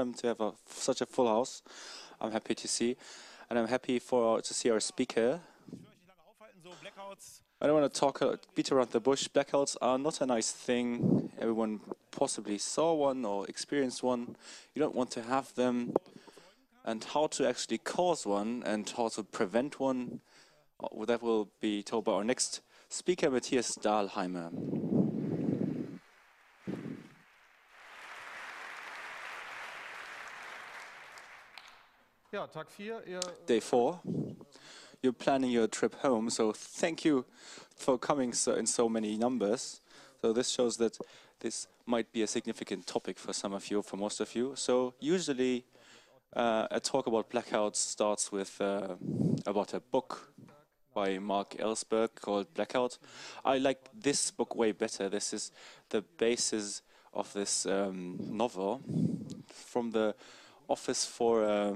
time to have a, such a full house. I'm happy to see, and I'm happy for to see our speaker. I don't want to talk uh, beat around the bush. Blackouts are not a nice thing. Everyone possibly saw one or experienced one. You don't want to have them. And how to actually cause one and how to prevent one, uh, that will be told by our next speaker, Mathias Dalheimer. Day four, you're planning your trip home, so thank you for coming so in so many numbers. So this shows that this might be a significant topic for some of you, for most of you. So usually uh, a talk about blackouts starts with uh, about a book by Marc Elsberg called Blackout. I like this book way better. This is the basis of this um, novel from the Office for uh,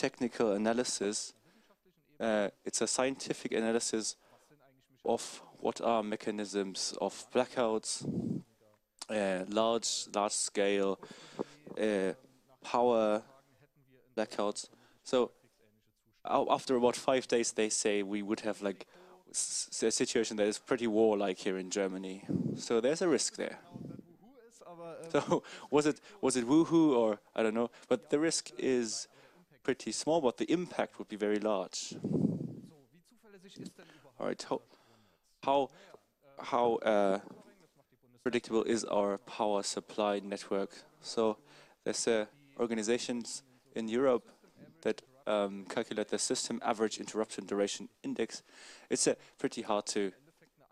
Technical Analysis. Uh, it's a scientific analysis of what are mechanisms of blackouts, uh, large, large scale uh, power blackouts. So after about five days, they say we would have like a situation that is pretty warlike here in Germany. So there's a risk there. So was it was it woohoo or I don't know, but the risk is pretty small, but the impact would be very large. All right, how how, how uh, predictable is our power supply network? So there's uh, organizations in Europe that um, calculate the system average interruption duration index. It's uh, pretty hard to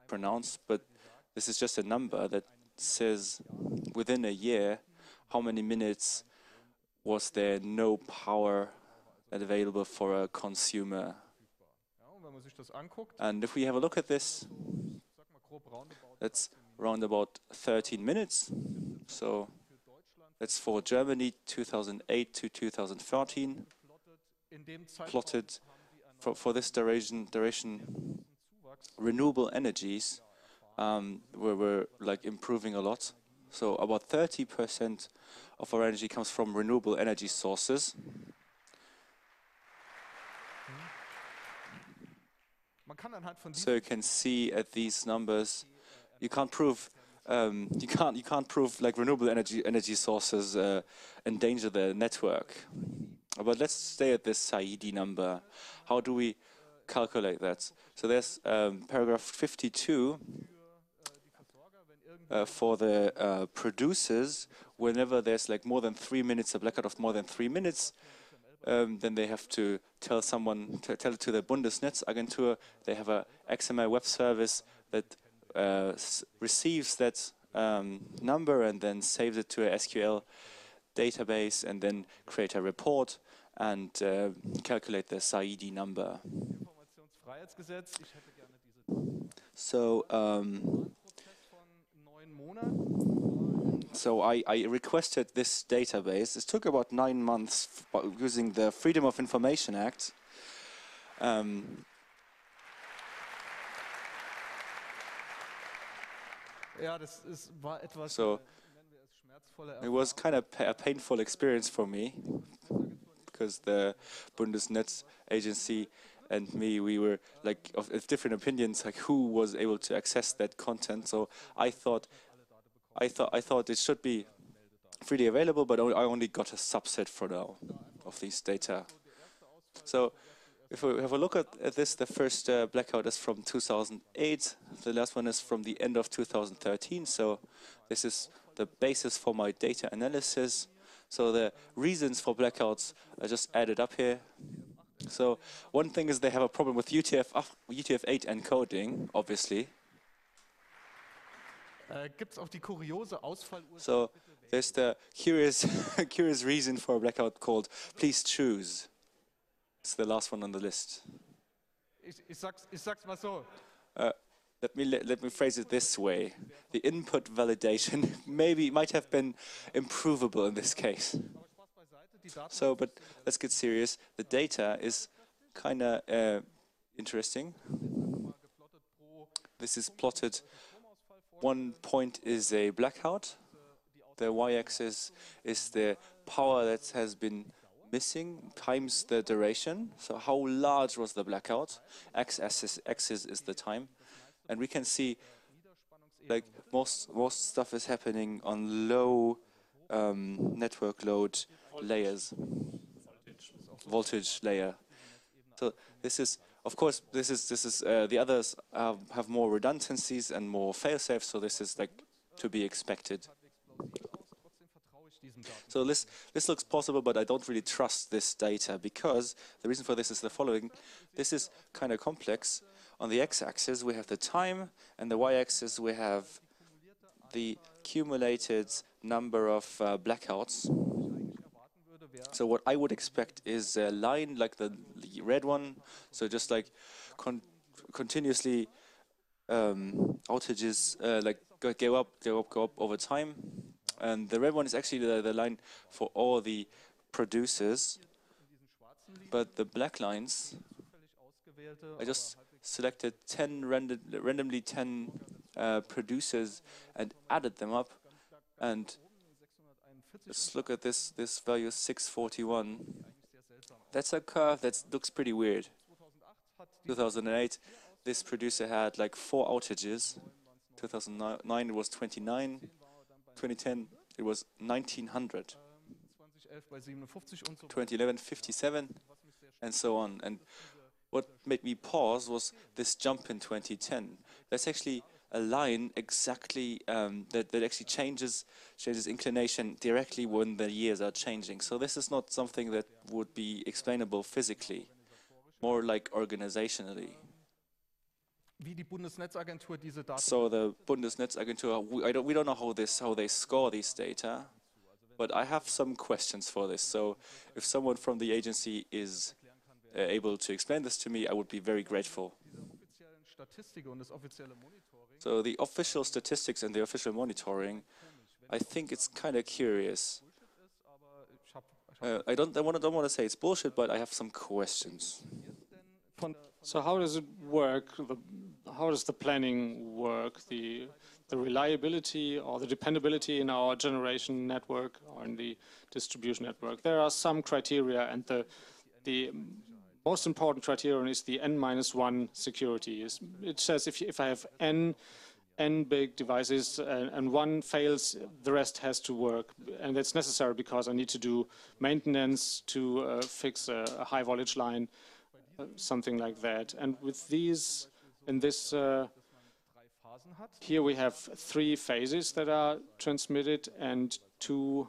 pronounce, but this is just a number that says within a year how many minutes was there no power available for a consumer. And if we have a look at this, that's around about 13 minutes. So that's for Germany 2008 to 2013 plotted for, for this duration, duration renewable energies um, were, were like improving a lot. So about 30% of our energy comes from renewable energy sources. So you can see at these numbers, you can't prove um, you can't you can't prove like renewable energy energy sources uh, endanger the network. But let's stay at this SAIDI number. How do we calculate that? So there's um, paragraph 52 uh, for the uh, producers. Whenever there's like more than three minutes, a blackout of more than three minutes, um, then they have to tell someone, to tell it to the Bundesnetzagentur. They have a XML web service that uh, receives that um, number and then saves it to a SQL database and then create a report and uh, calculate the SAIDI number. So, um, so I, I, requested this database. It took about nine months using the Freedom of Information Act. Um, so it was kind of a painful experience for me because the Bundesnetz agency and me, we were like of, of, different opinions, like who was able to access that content. So I thought, I thought, I thought it should be freely available, but I only got a subset for now of these data. So if we have a look at, at this, the first uh, blackout is from 2008. The last one is from the end of 2013. So this is the basis for my data analysis. So the reasons for blackouts are just added up here. So one thing is they have a problem with UTF, uh, UTF-8 encoding, obviously. Äh, so there's the curious, curious reason for a blackout called please choose. It's the last one on the list. Ich, ich, sag's, ich sag's mal so. Uh, let me let, let, me phrase it this way: the input validation maybe might have been improvable in this case. So, but let's get serious. The data is kind of uh, interesting. This is plotted. One point is a blackout. The y-axis is the power that has been missing times the duration. So how large was the blackout? X-axis is the time. And we can see like most most stuff is happening on low um, network load layers, voltage layer. So this is, of course, this is this is uh, the others uh, have more redundancies and more fail-safe. So this is like to be expected. So this this looks possible, but I don't really trust this data because the reason for this is the following: this is kind of complex. On the x-axis, we have the time, and the y-axis, we have the accumulated number of uh, blackouts. So what I would expect is a line like the, red one, so just like con continuously um, outages uh, like go, go, up, go up, go up over time. And the red one is actually the, the line for all the producers, but the black lines, I just selected 10 random, randomly 10 uh, producers and added them up. And let's look at this this value 641 that's a curve that looks pretty weird. 2008 this producer had like four outages. 2009 it was 29 2010 it was 1900 2011 57 and so on. And what made me pause was this jump in 2010 that's actually a line exactly um, that, that actually changes changes inclination directly when the years are changing. So this is not something that would be explainable physically, more like organizationally. So the Bundesnetzagentur, we, don't, we don't know how this how they score these data, but I have some questions for this. So if someone from the agency is uh, able to explain this to me, I would be very grateful. So the official statistics and the official monitoring, I think it's kind of curious. Uh, I don't, I want don't want to say it's bullshit, but I have some questions. So how does it work? The, how does the planning work? The the reliability or the dependability in our generation network or in the distribution network. There are some criteria, and the the most important criterion is the n minus one security. It says if, if I have n n big devices and, and, one fails, the rest has to work. And that's necessary because I need to do maintenance to uh, fix a, a, high voltage line, uh, something like that. And with these, in this, uh, here we have three phases that are transmitted and two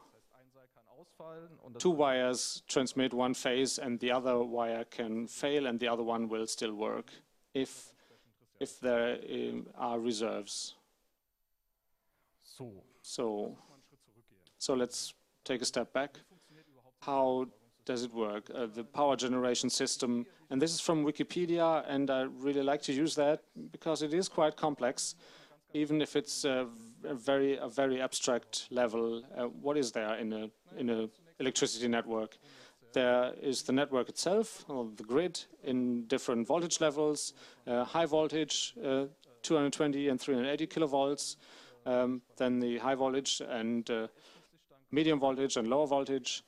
two wires transmit one phase and the other wire can fail and the other one will still work if if there um, are reserves. So, so let's take a step back. How does it work? Uh, the power generation system, and this is from Wikipedia, and I really like to use that because it is quite complex, even if it's a, a very a very abstract level. Uh, what is there in a in a electricity network? There is the network itself, or the grid, in different voltage levels, uh, high voltage, uh, 220 and 380 kilovolts, um, then the high voltage and uh, medium voltage and lower voltage.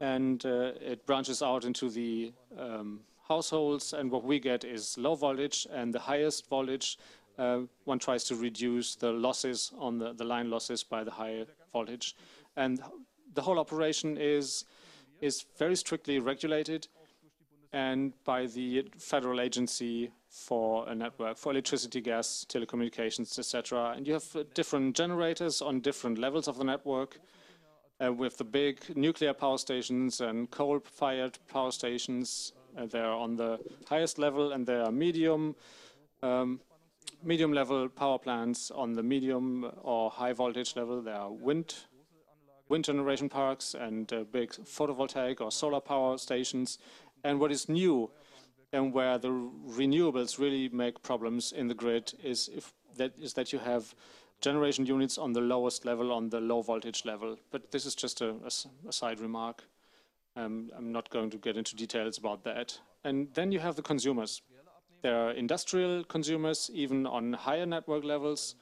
And uh, it branches out into the um, households, and what we get is low voltage, and the highest voltage, one tries to reduce the losses on the, the line losses by the higher voltage. And the whole operation is is very strictly regulated and by the federal agency for a network for electricity, gas, telecommunications, etc. And you have uh, different generators on different levels of the network. Uh, with the big nuclear power stations and coal-fired power stations, uh, they're on the highest level, and they are medium, um, medium-level power plants on the medium or high voltage level. There are wind wind generation parks and uh, big photovoltaic or solar power stations. And what is new and where the renewables really make problems in the grid is, if that, is that you have generation units on the lowest level, on the low voltage level. But this is just a, a, a side remark. Um, I'm not going to get into details about that. And then you have the consumers. There are industrial consumers, even on higher network levels,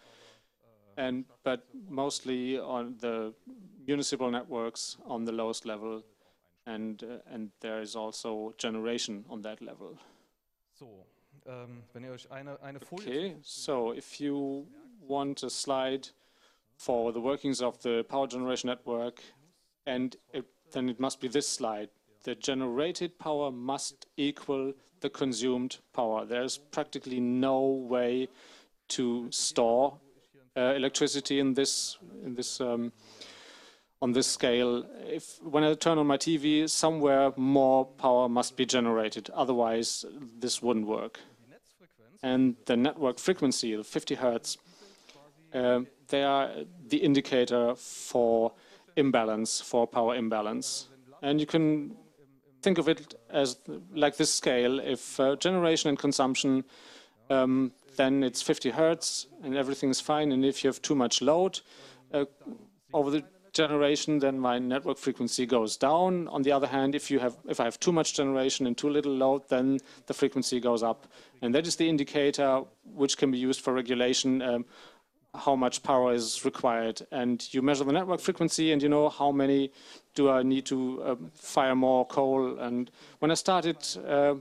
and but mostly on the municipal networks on the lowest level, and uh, and there is also generation on that level. So, um, wenn ihr euch eine, eine Folie okay, so if you want a slide for the workings of the power generation network, and it, then it must be this slide. The generated power must equal the consumed power. There's practically no way to store uh, electricity in this in this um, on this scale. If when I turn on my TV, somewhere more power must be generated. Otherwise, this wouldn't work. And the network frequency, the 50 hertz, uh, they are the indicator for imbalance, for power imbalance. And you can think of it as like this scale. If uh, generation and consumption, um, then it's 50 hertz and everything is fine. And if you have too much load uh, over the generation, then my network frequency goes down. On the other hand, if you have if I have too much generation and too little load, then the frequency goes up. And that is the indicator which can be used for regulation um, how much power is required. And you measure the network frequency and you know how many do I need to uh, fire more coal. And when I started uh,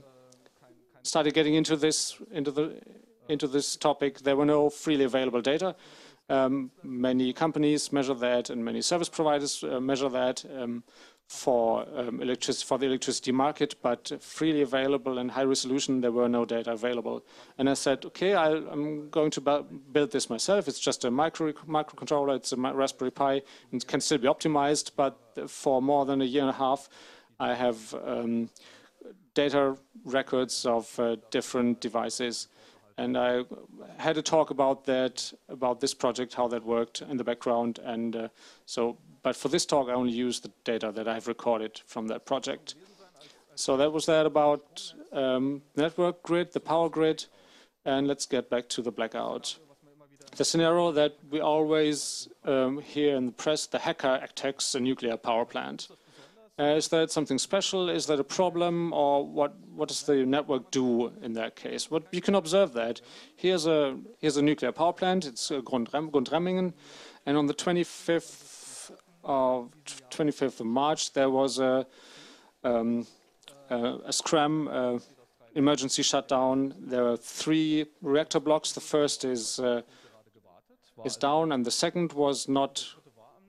started getting into this into the into this topic, there were no freely available data. Um, many companies measure that, and many service providers uh, measure that. Um, for um, for the electricity market, but freely available and high resolution, there were no data available. And I said, okay, I, am going to build this myself. It's just a micro microcontroller. It's a Raspberry Pi. and can still be optimized, but for more than a year and a half, I have um, data records of uh, different devices. And I had a talk about that, about this project, how that worked in the background. And uh, so but for this talk, I only use the data that I've recorded from that project. So that was that about um, network grid, the power grid, and let's get back to the blackout. The scenario that we always um, hear in the press, the hacker attacks a nuclear power plant. Uh, is that something special? Is that a problem? Or what, what does the network do in that case? What, you can observe that. Here's a, here's a nuclear power plant. It's uh, Gundremmingen. And on the 25th of 25th of March, there was a, um, a, a scram uh, emergency shutdown. There are three reactor blocks. The first is uh, is down, and the second was not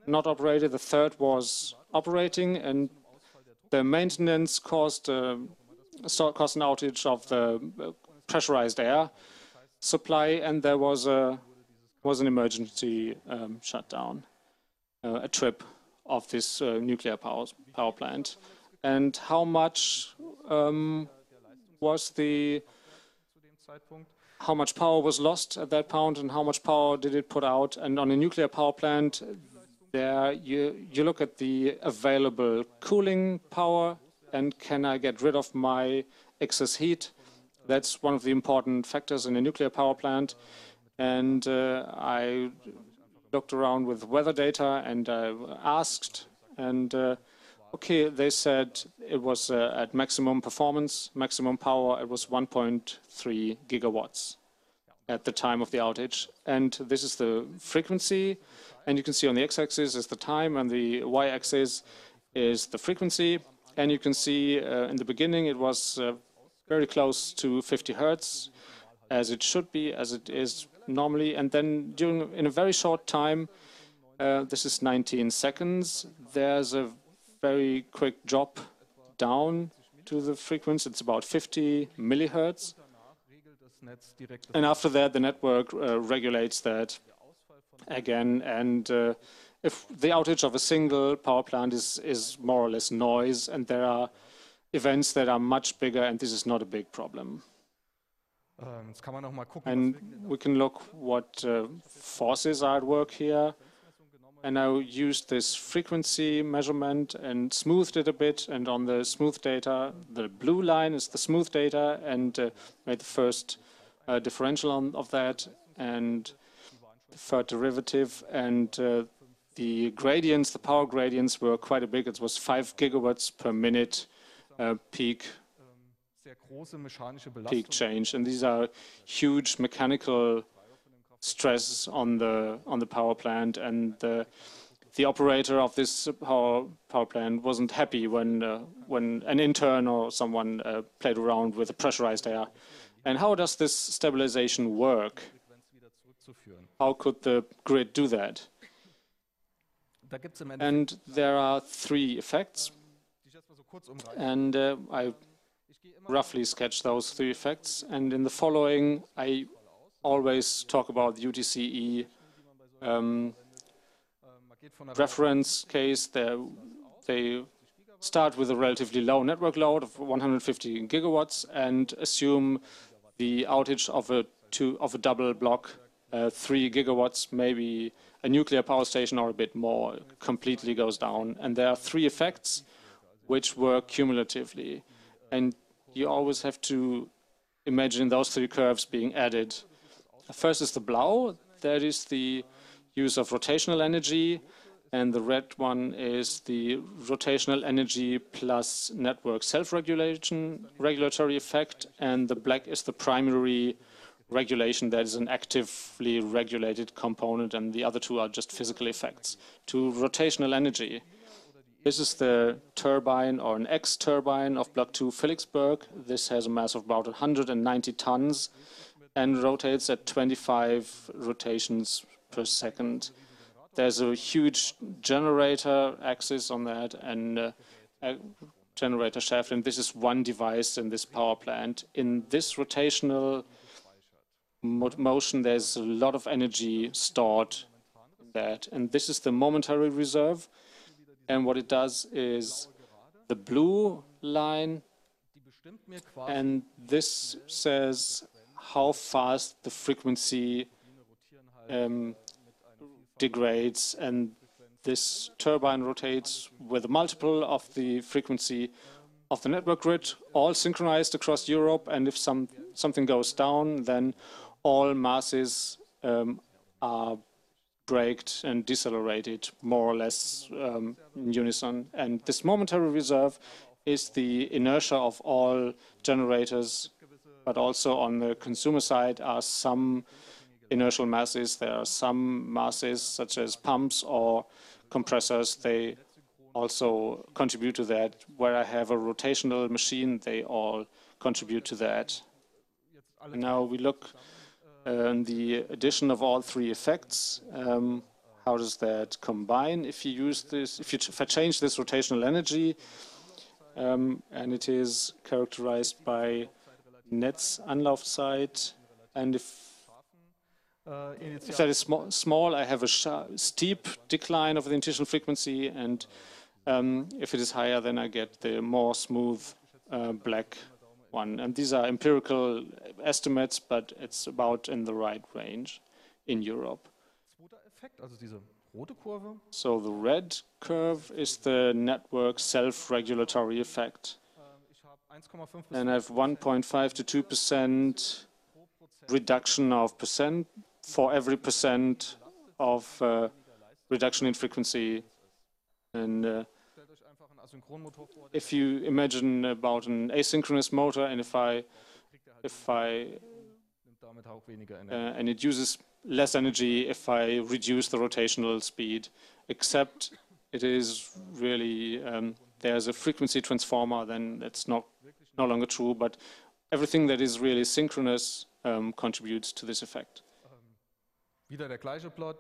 not operated. The third was operating, and the maintenance caused uh, caused an outage of the uh, pressurized air supply, and there was a was an emergency um, shutdown. Uh, a trip of this uh, nuclear power, power plant. And how much um, was the how much power was lost at that point and how much power did it put out? And on a nuclear power plant, there you, you look at the available cooling power and can I get rid of my excess heat? That's one of the important factors in a nuclear power plant. And uh, I looked around with weather data and uh, asked, and uh, okay, they said it was uh, at maximum performance, maximum power, it was 1.3 gigawatts at the time of the outage. And this is the frequency, and you can see on the x-axis is the time, and the y-axis is the frequency. And you can see uh, in the beginning it was uh, very close to 50 hertz, as it should be, as it is normally, and then during in a very short time, uh, this is 19 seconds, there's a very quick drop down to the frequency. It's about 50 millihertz. And after that, the network uh, regulates that again. And uh, if the outage of a single power plant is, is more or less noise, and there are events that are much bigger, and this is not a big problem. And we can look what uh, forces are at work here. And I used this frequency measurement and smoothed it a bit. And on the smooth data, the blue line is the smooth data, and uh, made the first uh, differential on, of that, and the third derivative. And uh, the gradients, the power gradients, were quite a big. It was five gigawatts per minute uh, peak peak change. And these are huge mechanical stresses on the on the power plant, and the the operator of this power power plant wasn't happy when uh, when an intern or someone uh, played around with the pressurized air. And how does this stabilization work? How could the grid do that? And there are three effects. And uh, I roughly sketch those three effects. And in the following, I always talk about the UCTE um, reference case. They start with a relatively low network load of 150 gigawatts and assume the outage of a two of a double block, uh, three gigawatts, maybe a nuclear power station or a bit more, completely goes down. And there are three effects which work cumulatively. And you always have to imagine those three curves being added. First is the blau, that is the use of rotational energy, and the red one is the rotational energy plus network self-regulation regulatory effect, and the black is the primary regulation that is an actively regulated component, and the other two are just physical effects. To rotational energy, this is the turbine or an X-turbine of Block 2 Philippsburg. This has a mass of about 190 tons and rotates at 25 rotations per second. There's a huge generator axis on that and uh, a generator shaft, and this is one device in this power plant. In this rotational mo motion, there's a lot of energy stored in that, and this is the momentary reserve. And what it does is the blue line, and this says how fast the frequency um, degrades, and this turbine rotates with a multiple of the frequency of the network grid, all synchronized across Europe, and if some something goes down, then all masses um, are braked and decelerated more or less um, in unison. And this momentary reserve is the inertia of all generators, but also on the consumer side are some inertial masses. There are some masses such as pumps or compressors. They also contribute to that. Where I have a rotational machine, they all contribute to that. Now we look and the addition of all three effects, um, how does that combine? If you use this, if, you if I change this rotational energy, um, and it is characterized by Netzanlaufzeit, and if if that is sm small, I have a steep decline of the initial frequency, and um, if it is higher, then I get the more smooth uh, black one. And these are empirical estimates, but it's about in the right range in Europe. So the red curve is the network self-regulatory effect. And I have 1.5 to 2 percent reduction of percent for every percent of uh, reduction in frequency. And uh, if you imagine about an asynchronous motor and if I if I uh, and it uses less energy if I reduce the rotational speed, except it is really um, there's a frequency transformer, then that's not no longer true. But everything that is really synchronous um, contributes to this effect.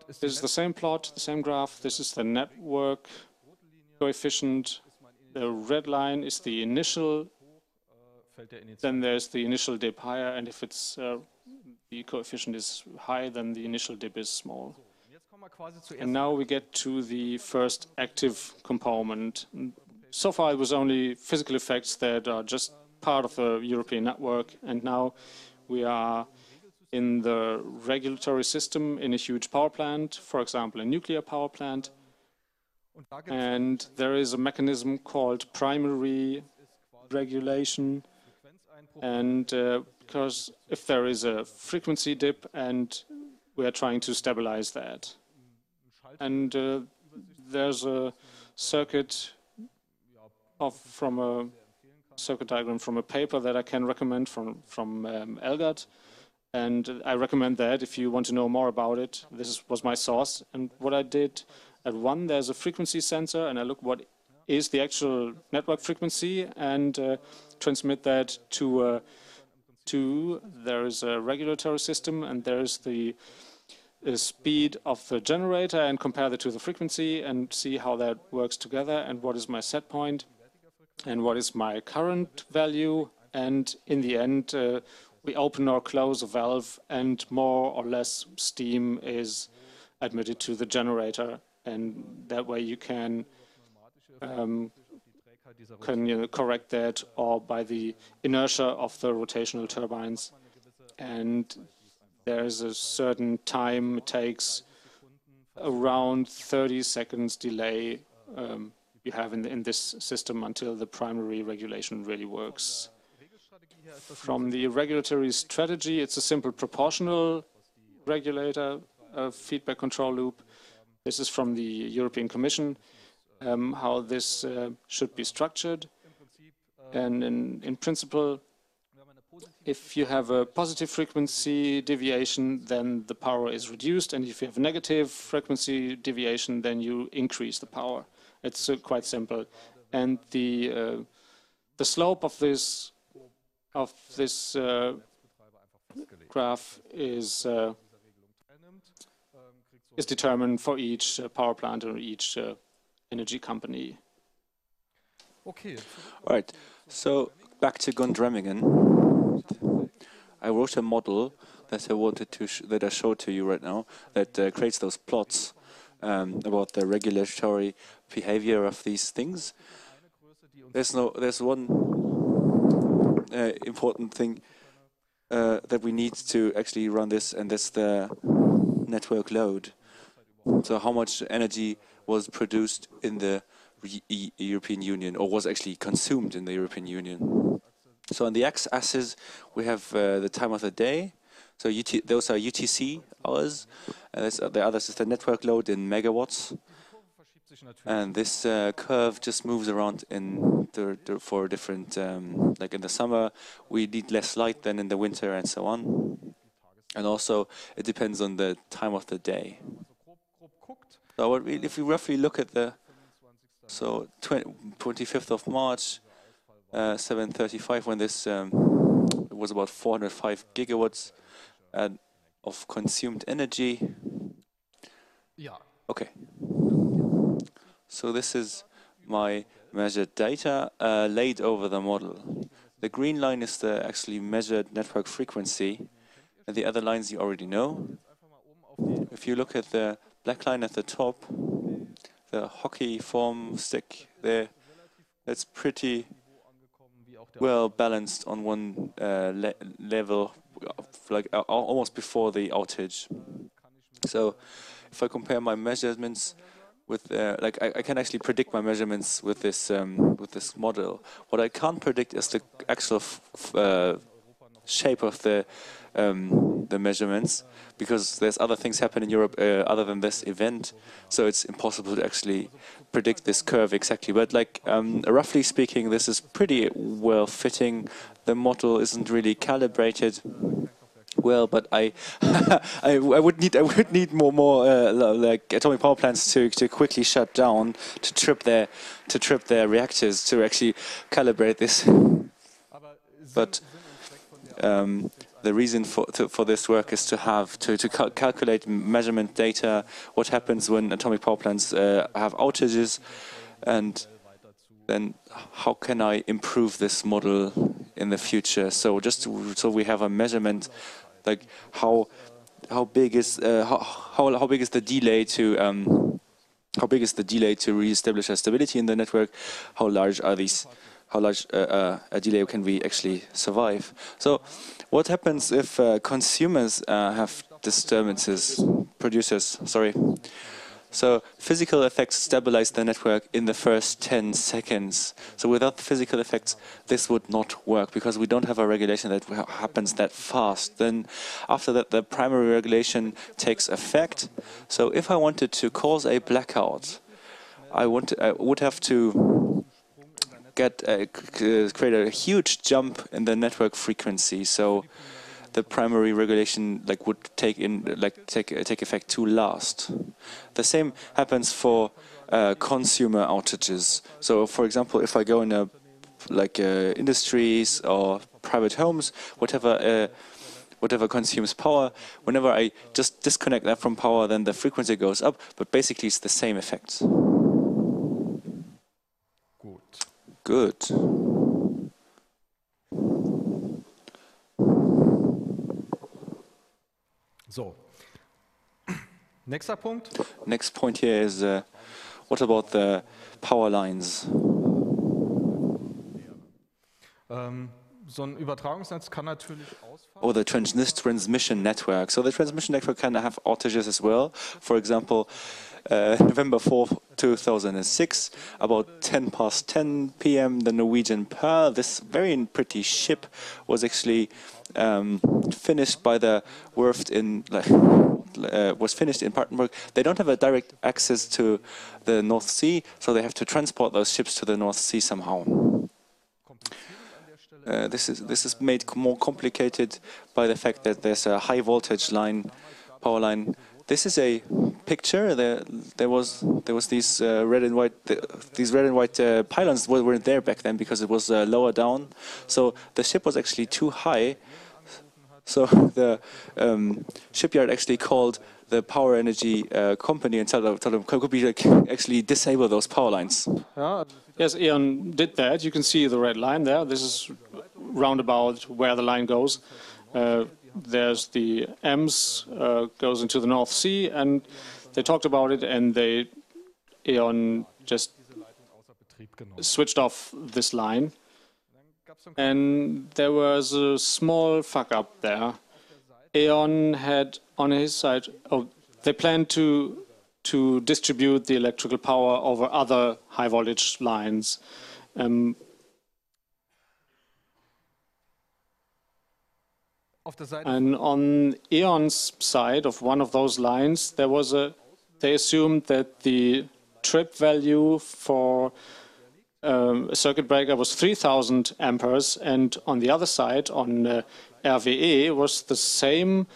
This is the same plot, the same graph. This is the network coefficient the red line is the initial, then there's the initial dip higher, and if it's uh, the coefficient is high, then the initial dip is small. And now we get to the first active component. So far it was only physical effects that are just part of the European network, and now we are in the regulatory system in a huge power plant, for example, a nuclear power plant, and there is a mechanism called primary regulation. And uh, because if there is a frequency dip and we are trying to stabilize that. And uh, there's a circuit of, from a circuit diagram from a paper that I can recommend from, from um. And I recommend that if you want to know more about it. This was my source. And what I did at one, there's a frequency sensor, and I look what is the actual network frequency and uh, transmit that to uh, two. There is a regulatory system, and there's the uh, speed of the generator, and compare that to the frequency and see how that works together, and what is my set point, and what is my current value. And in the end, uh, we open or close a valve, and more or less steam is admitted to the generator, and that way you can um, can you know, correct that or by the inertia of the rotational turbines. And there's a certain time it takes around 30 seconds delay um, you have in, in this system until the primary regulation really works. From the regulatory strategy, it's a simple proportional regulator feedback control loop. This is from the European Commission um, how this uh, should be structured. And in, in principle, if you have a positive frequency deviation, then the power is reduced. And if you have a negative frequency deviation, then you increase the power. It's uh, quite simple. And the uh, the slope of this of this uh, graph is uh, is determined for each uh, power plant or each energy company. Okay. All right. So back to Gundremmingen. I wrote a model that I wanted to that I showed to you right now that uh, creates those plots um, about the regulatory behavior of these things. There's no. There's one uh, important thing uh, that we need to actually run this, and that's the network load. So how much energy was produced in the e European Union or was actually consumed in the European Union. So on the x-axis we have uh, the time of the day. So UT those are UTC hours. And the others is the network load in megawatts. And this uh, curve just moves around in the, the for different, um, like in the summer, we need less light than in the winter and so on. And also, it depends on the time of the day. So if we roughly look at the so 20, 25th of March, uh, 7:35, when this um, was about 405 gigawatts uh, of consumed energy. Yeah. Okay. So this is my measured data uh, laid over the model. The green line is the actually measured network frequency, and the other lines you already know. If you look at the black line at the top, the hockey form stick there, that's pretty well balanced on one uh, le level, like uh, almost before the outage. So if I compare my measurements with, uh, like I, I, can actually predict my measurements with this um, with this model. What I can't predict is the actual uh, shape of the um, the measurements because there's other things happen in Europe uh, other than this event, so it's impossible to actually predict this curve exactly. But like um, roughly speaking, this is pretty well fitting. The model isn't really calibrated well, but I, I, I, would need I would need more more uh, like atomic power plants to to quickly shut down to trip their to trip their reactors to actually calibrate this. But um, the reason for to, for this work is to have to to cal calculate measurement data. What happens when atomic power plants uh, have outages, and then how can I improve this model in the future? So just so we have a measurement, like how how big is uh, how, how how big is the delay to um, how big is the delay to reestablish stability in the network? How large are these? How large uh, a delay can we actually survive? So what happens if uh, consumers uh, have disturbances, producers, sorry. So physical effects stabilize the network in the first 10 seconds. So without the physical effects, this would not work because we don't have a regulation that happens that fast. Then after that, the primary regulation takes effect. So if I wanted to cause a blackout, I, want I would have to get a, create a huge jump in the network frequency. So the primary regulation like would take in like take take effect too last. The same happens for uh, consumer outages. So, for example, if I go in a like uh, industries or private homes, whatever uh, whatever consumes power, whenever I just disconnect that from power, then the frequency goes up. But basically, it's the same effect. Good. So. Nächster Punkt. Next point here is uh, what about the power lines? Um, so ein Übertragungsnetz kann natürlich ausfallen. Or the trans transmission network. So the transmission network can have outages as well. For example, uh, November 4, 2006, about 10 past 10 p.m., the Norwegian Pearl, this very pretty ship, was actually um, finished by the Werft in uh, was finished in Papenburg. They don't have a direct access to the North Sea, so they have to transport those ships to the North Sea somehow. Uh, this is this is made more complicated by the fact that there's a high voltage line, power line. This is a picture. There, there was there was these uh, red and white these red and white uh, pylons weren't there back then because it was uh, lower down. So the ship was actually too high. So the um, shipyard actually called the power energy uh, company and told them, told them could we actually disable those power lines. Yes, E.ON did that. You can see the red line there. This is roundabout where the line goes. There's the Ems uh, goes into the North Sea, and they talked about it, and they E.ON just switched off this line. And there was a small fuck up there. E.ON had on his side, oh, they planned to to distribute the electrical power over other high voltage lines. Um, and on E.ON's side of one of those lines, there was a. They assumed that the trip value for um, a circuit breaker was 3,000 amperes, and on the other side, on uh, RWE, was the same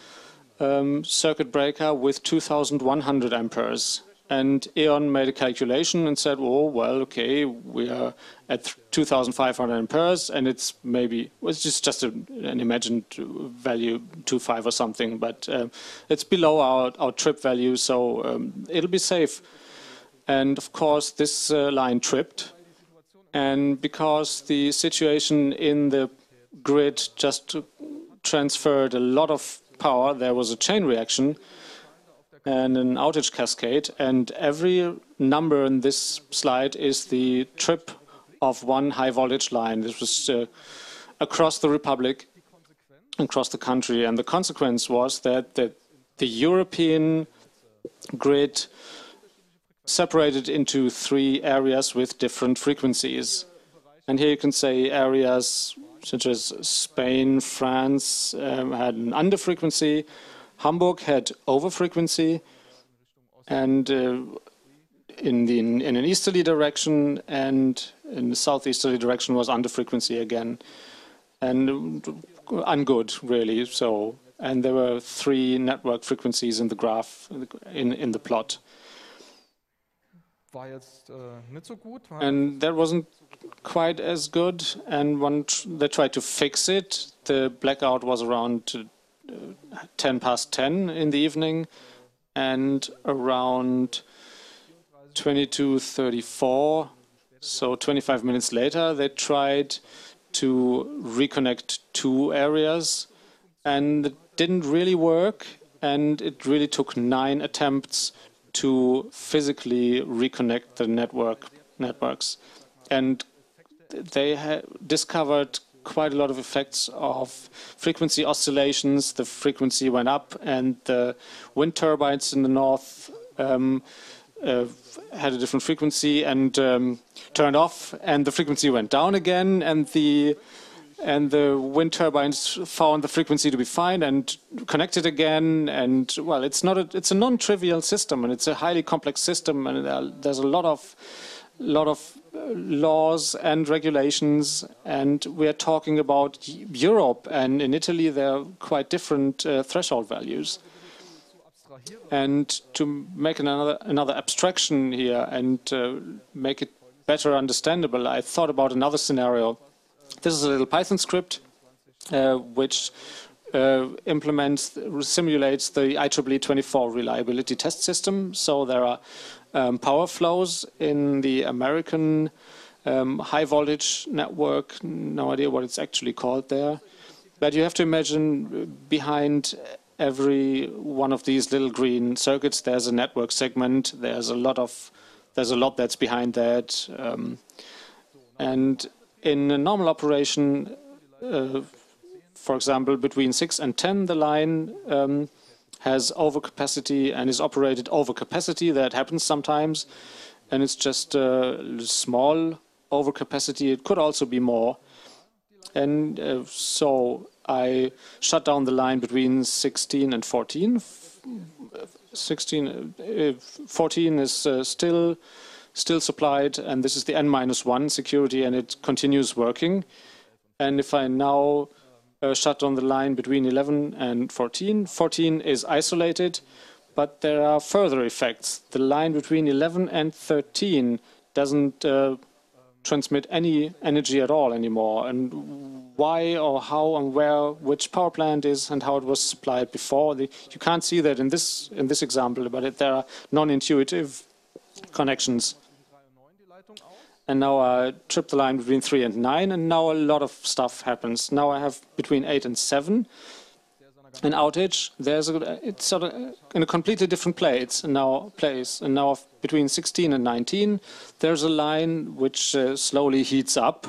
um, circuit breaker with 2,100 amperes. And E.ON made a calculation and said, oh, well, okay, we are at 2,500 amperes, and it's maybe, it's just, just a, an imagined value, 2.5 or something, but uh, it's below our, our trip value, so um, it'll be safe. And of course, this uh, line tripped, and because the situation in the grid just transferred a lot of power, there was a chain reaction and an outage cascade. And every number in this slide is the trip of one high voltage line. This was uh, across the Republic, across the country. And the consequence was that, that the European grid separated into three areas with different frequencies. And here you can say areas such as Spain, France um, had an under frequency, Hamburg had over frequency, and uh, in, the, in, an easterly direction and in the southeasterly direction was under frequency again, and ungood really. So, and there were three network frequencies in the graph in in the plot. Äh, and that wasn't quite as good, and when they tried to fix it, the blackout was around uh, 10 past 10 in the evening, and around 22.34, so 25 minutes later, they tried to reconnect two areas, and it didn't really work, and it really took nine attempts to physically reconnect the network networks. And they discovered quite a lot of effects of frequency oscillations. The frequency went up, and the wind turbines in the north um, uh, had a different frequency and um, turned off, and the frequency went down again, and the and the wind turbines found the frequency to be fine and connected again. And well, it's not a, it's a non-trivial system, and it's a highly complex system, and there's a lot of lot of uh, laws and regulations, and we are talking about Europe, and in Italy there are quite different uh, threshold values. And to make another another abstraction here and uh, make it better understandable, I thought about another scenario. This is a little Python script uh, which uh, implements, simulates the IEEE 24 reliability test system. So there are um, power flows in the American um, high voltage network. No idea what it's actually called there. But you have to imagine behind every one of these little green circuits, there's a network segment. There's a lot of, there's a lot that's behind that. Um, and in a normal operation, uh, for example, between 6 and 10, the line um, has overcapacity and is operated overcapacity. That happens sometimes. And it's just a small overcapacity. It could also be more. And uh, so I shut down the line between 16 and 14. 16, uh, 14 is uh, still still supplied, and this is the n minus one security, and it continues working. And if I now shut down the line between 11 and 14, 14 is isolated, but there are further effects. The line between 11 and 13 doesn't uh, transmit any energy at all anymore. And why or how and where which power plant is and how it was supplied before, the, you can't see that in this in this example, but it, there are non-intuitive connections and now I trip the line between 3 and 9, and now a lot of stuff happens. Now I have between 8 and 7 an outage. There's a, it's sort of in a completely different place now place, and now between 16 and 19, there's a line which uh, slowly heats up.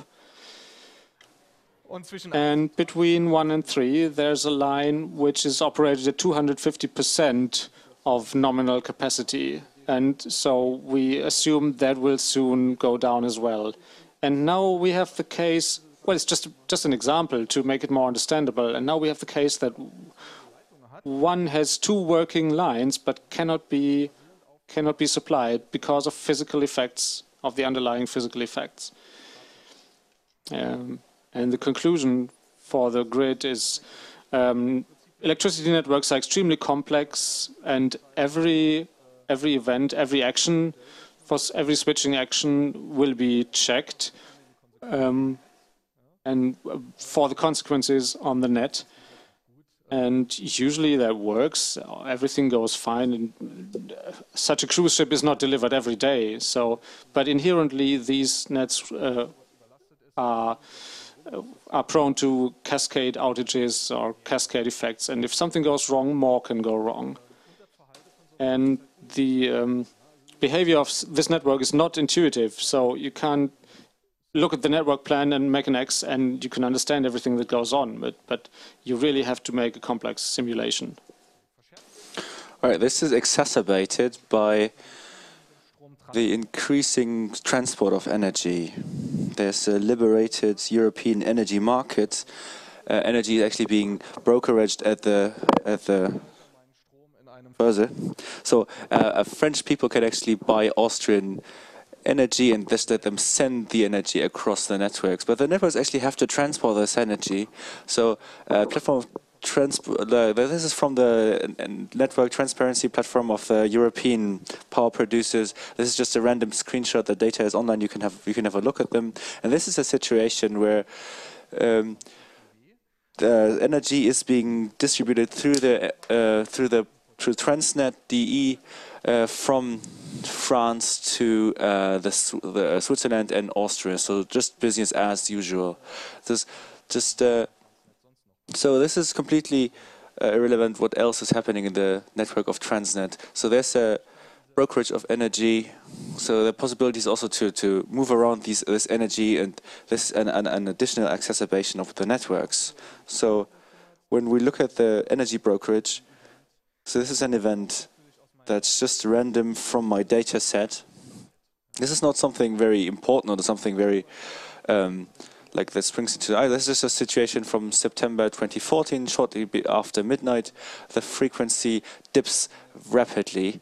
And between 1 and 3, there's a line which is operated at 250% of nominal capacity and so we assume that will soon go down as well. And now we have the case, well, it's just, just an example to make it more understandable. And now we have the case that one has two working lines but cannot be, cannot be supplied because of physical effects, of the underlying physical effects. Um, and the conclusion for the grid is um, electricity networks are extremely complex and every every event, every action, for every switching action will be checked um, and uh, for the consequences on the net. And usually that works. Everything goes fine. And uh, such a cruise ship is not delivered every day. So, but inherently, these nets uh, are uh, are prone to cascade outages or cascade effects. And if something goes wrong, more can go wrong. And the um, behavior of this network is not intuitive. So you can't look at the network plan and make an X and you can understand everything that goes on. But, but you really have to make a complex simulation. All right, this is exacerbated by the increasing transport of energy. There's a liberated European energy market. Uh, energy is actually being brokeraged at the at the further. So uh, French people can actually buy Austrian energy and just let them send the energy across the networks. But the networks actually have to transport this energy. So uh, platform transport. this is from the network transparency platform of the European power producers. This is just a random screenshot. The data is online. You can have you can have a look at them. And this is a situation where. Um, the energy is being distributed through the uh, through the through Transnet DE uh, from France to uh, the, the uh, Switzerland and Austria. So just business as usual. This just uh, so this is completely uh, irrelevant. What else is happening in the network of Transnet? So there's a brokerage of energy. So the possibilities also to to move around these this energy and this an, an, an additional exacerbation of the networks. So when we look at the energy brokerage, so this is an event that's just random from my data set. This is not something very important or something very um, like that springs into eye. This is a situation from September 2014, shortly after midnight. The frequency dips rapidly.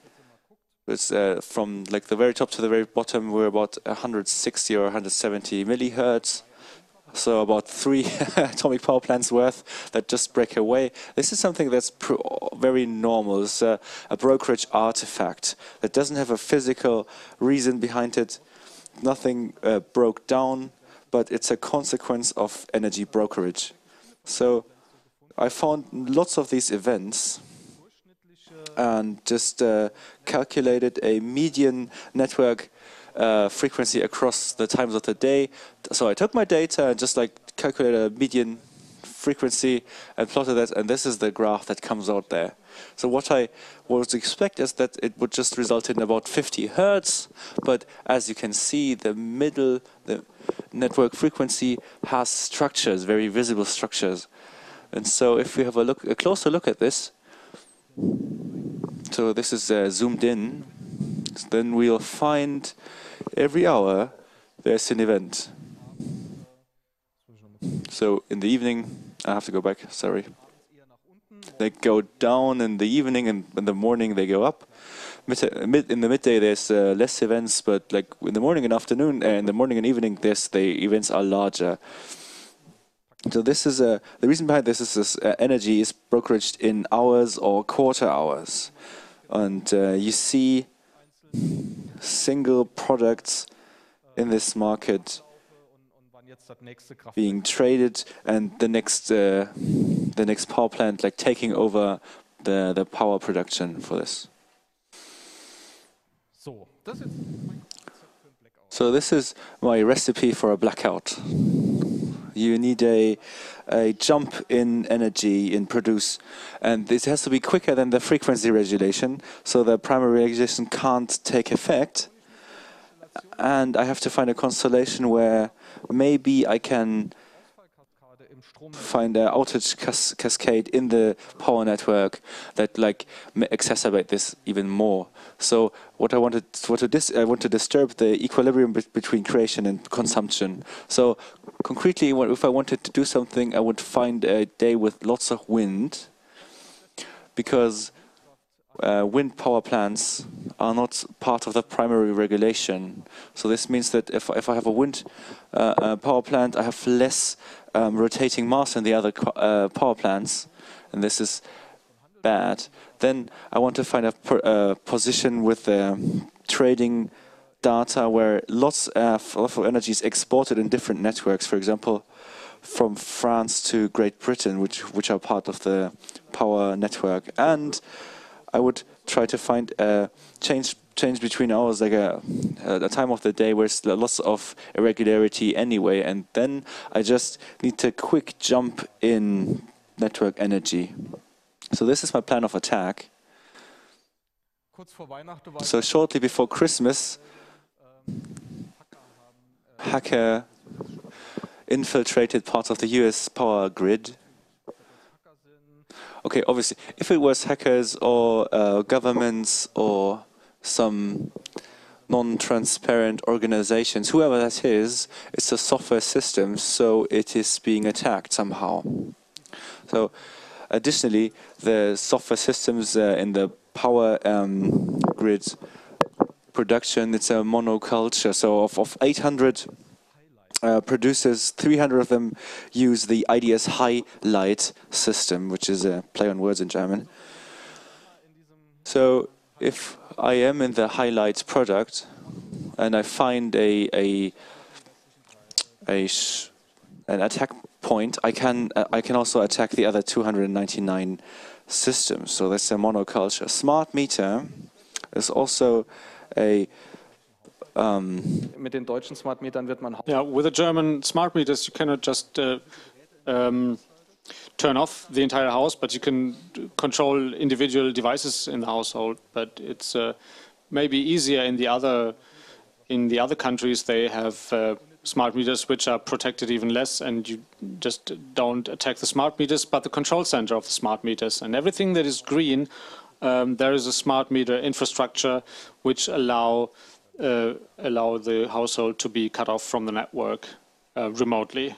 it's uh, from like the very top to the very bottom, we're about 160 or 170 millihertz. So about three atomic power plants worth that just break away. This is something that's very normal. It's a, a brokerage artifact that doesn't have a physical reason behind it. Nothing uh, broke down, but it's a consequence of energy brokerage. So I found lots of these events and just uh, calculated a median network uh, frequency across the times of the day. So I took my data and just like calculated a median frequency and plotted that, and this is the graph that comes out there. So what I was expect is that it would just result in about 50 hertz, but as you can see, the middle, the network frequency has structures, very visible structures. And so if we have a look, a closer look at this, so this is uh, zoomed in, then we'll find every hour there's an event. So in the evening, I have to go back, sorry. They go down in the evening and in the morning they go up. In the midday there's uh, less events, but like in the morning and afternoon, uh, in the morning and evening, there's the events are larger. So this is a the reason behind this is this uh, energy is brokeraged in hours or quarter hours, and uh, you see single products in this market being traded and the next uh, the next power plant like taking over the the power production for this. So this is my recipe for a blackout. You need a a jump in energy in produce, and this has to be quicker than the frequency regulation. So the primary regulation can't take effect, and I have to find a constellation where maybe I can find an outage cas cascade in the power network that like exacerbate this even more. So what I wanted, what to dis I want to disturb the equilibrium be between creation and consumption. So concretely, if I wanted to do something, I would find a day with lots of wind, because uh, wind power plants are not part of the primary regulation. So this means that if, if I have a wind uh, uh, power plant, I have less um, rotating mass in the other uh, power plants, and this is bad. Then I want to find a uh, position with the trading data where lots of, of energy is exported in different networks. For example, from France to Great Britain, which which are part of the power network, and I would try to find a change change between hours, like a, a time of the day where there's lots of irregularity anyway, and then I just need to quick jump in network energy. So this is my plan of attack. So shortly before Christmas, hacker infiltrated parts of the US power grid okay, obviously, if it was hackers or uh, governments or some non-transparent organizations, whoever that is, it's a software system, so it is being attacked somehow. So, additionally, the software systems uh, in the power um, grid production, it's a monoculture. So, of, of 800 uh, producers, 300 of them use the IDS HIGH-LEIT system, which is a play on words in German. So if I am in the HIGH-LEIT product and I find a, a, a an attack point, I can uh, I can also attack the other 299 systems. So that's a monoculture. Smart meter is also a um, Mit den deutschen Smart Metern wird man. Yeah, with the German smart meters, you cannot just uh, um, turn off the entire house, but you can control individual devices in the household. But it's uh, maybe easier in the other in the other countries. They have uh, smart meters which are protected even less, and you just don't attack the smart meters, but the control center of the smart meters and everything that is green. Um, there is a smart meter infrastructure which allow uh, allow the household to be cut off from the network uh, remotely.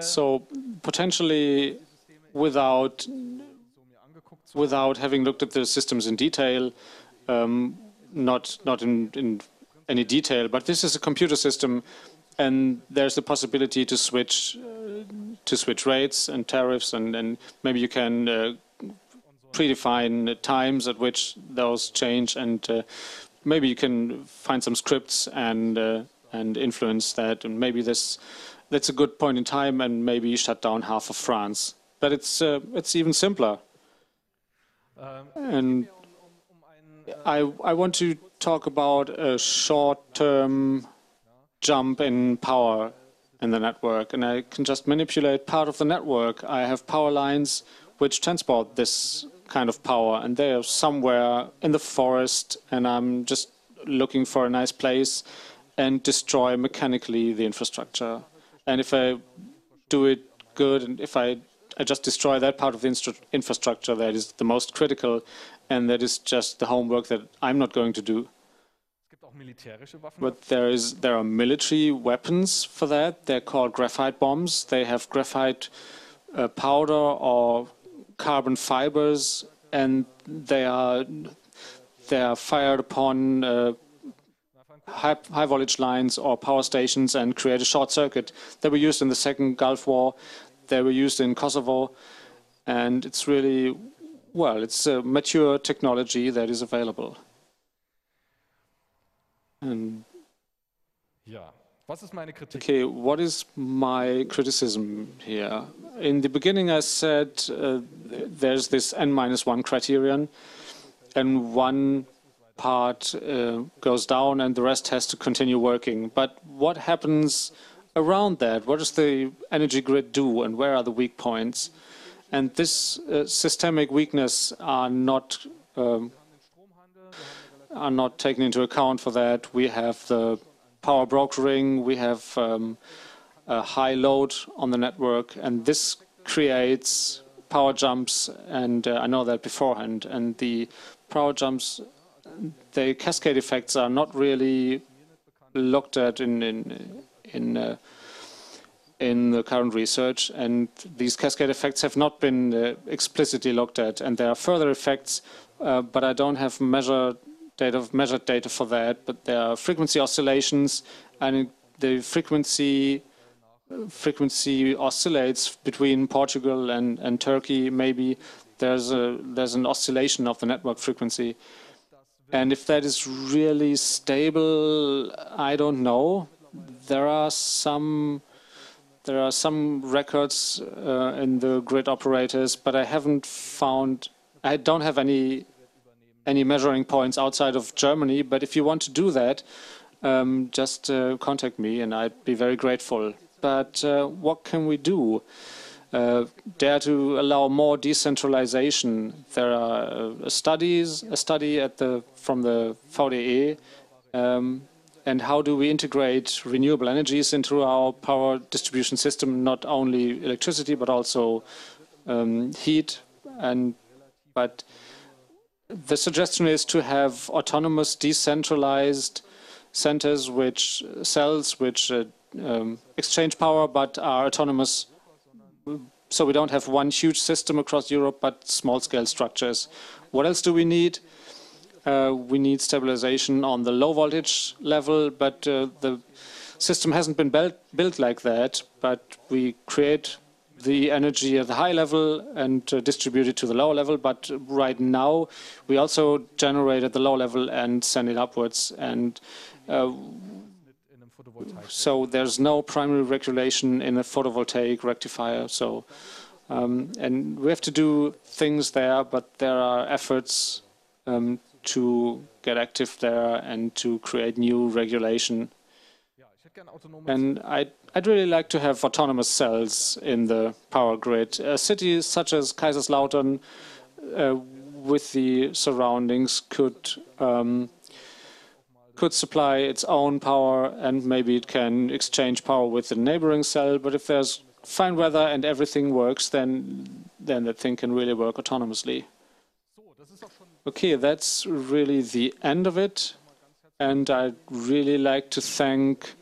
So potentially, without without having looked at the systems in detail, um, not not in, in any detail, but this is a computer system, and there's the possibility to switch uh, to switch rates and tariffs, and, and maybe you can uh, predefine times at which those change, and uh, maybe you can find some scripts and uh, and influence that, and maybe this that's a good point in time, and maybe shut down half of France. But it's uh, it's even simpler. Um, and I I want to talk about a short-term jump in power in the network, and I can just manipulate part of the network. I have power lines which transport this kind of power, and they are somewhere in the forest, and I'm just looking for a nice place and destroy mechanically the infrastructure. And if I do it good, and if I, I just destroy that part of the infrastructure that is the most critical, and that is just the homework that I'm not going to do. But there is there are military weapons for that. They're called graphite bombs. They have graphite uh, powder or carbon fibers, and they are they are fired upon uh, high, high, voltage lines or power stations and create a short circuit. They were used in the Second Gulf War. They were used in Kosovo, and it's really well, it's a mature technology that is available. And yeah. Okay, what is my criticism here? In the beginning, I said uh, there's this n minus one criterion, and one part uh, goes down and the rest has to continue working. But what happens around that? What does the energy grid do, and where are the weak points? And this uh, systemic weakness are not um, are not taken into account for that. We have the power brokering, we have um, a high load on the network, and this creates power jumps, and uh, I know that beforehand. And the power jumps, the cascade effects are not really looked at in in in, uh, in the current research, and these cascade effects have not been uh, explicitly looked at. And there are further effects, uh, but I don't have measured data, measured data for that, but there are frequency oscillations, and the frequency frequency oscillates between Portugal and, and Turkey. Maybe there's a there's an oscillation of the network frequency, and if that is really stable, I don't know. There are some there are some records uh, in the grid operators, but I haven't found. I don't have any any measuring points outside of Germany. But if you want to do that, um, just uh, contact me and I'd be very grateful. But uh, what can we do? Uh, dare to allow more decentralization. There are uh, studies, a study at the from the VDE, um, and how do we integrate renewable energies into our power distribution system? Not only electricity, but also um, heat, and but the suggestion is to have autonomous, decentralized centers which cells which uh, um, exchange power but are autonomous. So we don't have one huge system across Europe, but small-scale structures. What else do we need? Uh, we need stabilization on the low voltage level, but uh, the system hasn't been built, built like that. But we create the energy at the high level and uh, distribute it to the lower level. But right now, we also generate at the low level and send it upwards. And so there's no primary regulation in a photovoltaic rectifier. So, um, and we have to do things there, but there are efforts um, to get active there and to create new regulation. And I'd, I'd really like to have autonomous cells in the power grid. A city such as Kaiserslautern uh, with the surroundings could um, could supply its own power and maybe it can exchange power with the neighboring cell. But if there's fine weather and everything works, then then that thing can really work autonomously. Okay, that's really the end of it. And I'd really like to thank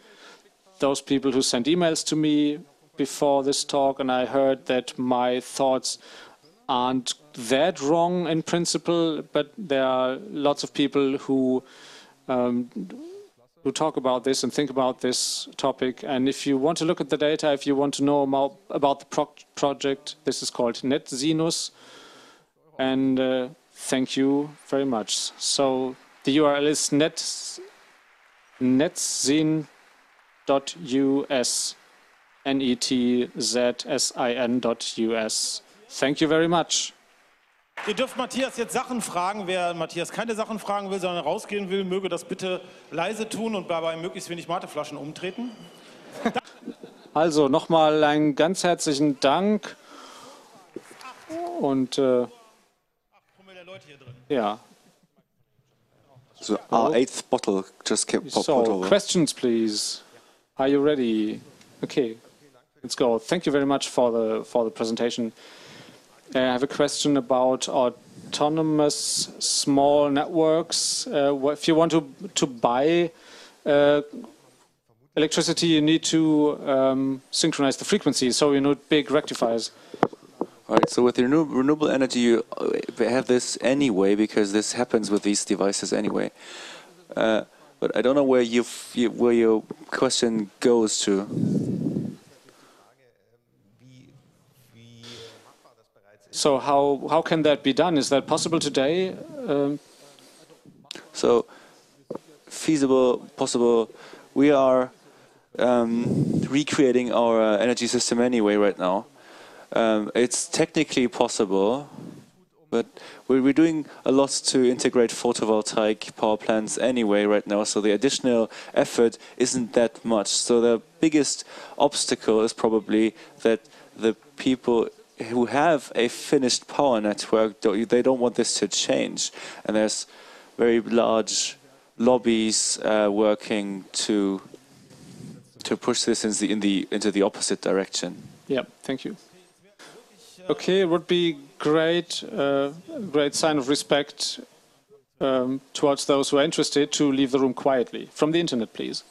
those people who sent emails to me, before this talk, and I heard that my thoughts aren't that wrong in principle, but there are lots of people who um, who talk about this and think about this topic. And if you want to look at the data, if you want to know about the pro project, this is called Netzsinus. And uh, thank you very much. So the URL is net, netzsin.us. Thank you very much. Ihr dürft Matthias jetzt Sachen fragen. Wer Matthias keine Sachen fragen will, sondern rausgehen will, möge das bitte leise tun und dabei möglichst wenig Mateflaschen umtreten. Also nochmal einen ganz herzlichen Dank. Und äh, ja. So our eighth bottle just kept So questions, please. Are you ready? Okay, let's go. Thank you very much for the for the presentation. I have a question about autonomous small networks. Uh, if you want to to buy uh, electricity, you need to um, synchronize the frequencies, so you need big rectifiers. All right, so with renewable energy, you uh, have this anyway because this happens with these devices anyway. Uh, but I don't know where you where your question goes to. So how how can that be done? Is that possible today? Um, so feasible, possible. We are um, recreating our uh, energy system anyway right now. Um, it's technically possible, but we're, we're doing a lot to integrate photovoltaic power plants anyway right now, so the additional effort isn't that much. So the biggest obstacle is probably that the people who have a finished power network, they don't want this to change. And there's very large lobbies uh, working to to push this in the, in the, into the opposite direction. Yeah, thank you. Okay, it would be great, uh, great sign of respect um, towards those who are interested to leave the room quietly. From the internet, please.